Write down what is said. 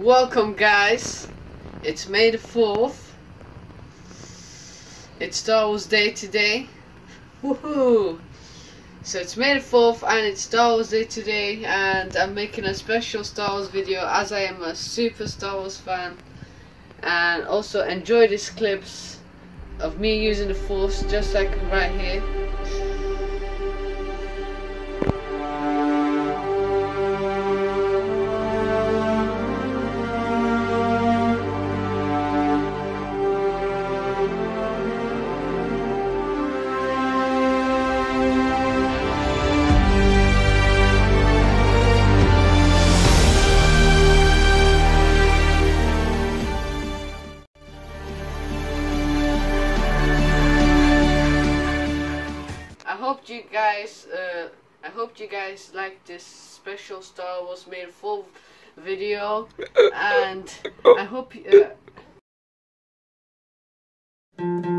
Welcome, guys. It's May the 4th. It's Star Wars Day today. Woohoo! So it's May the 4th and it's Star Wars Day today, and I'm making a special Star Wars video as I am a super Star Wars fan. And also enjoy these clips of me using the Force, just like right here. hope you guys, uh, I hope you guys like this special Star Wars made full video, and I hope. Uh,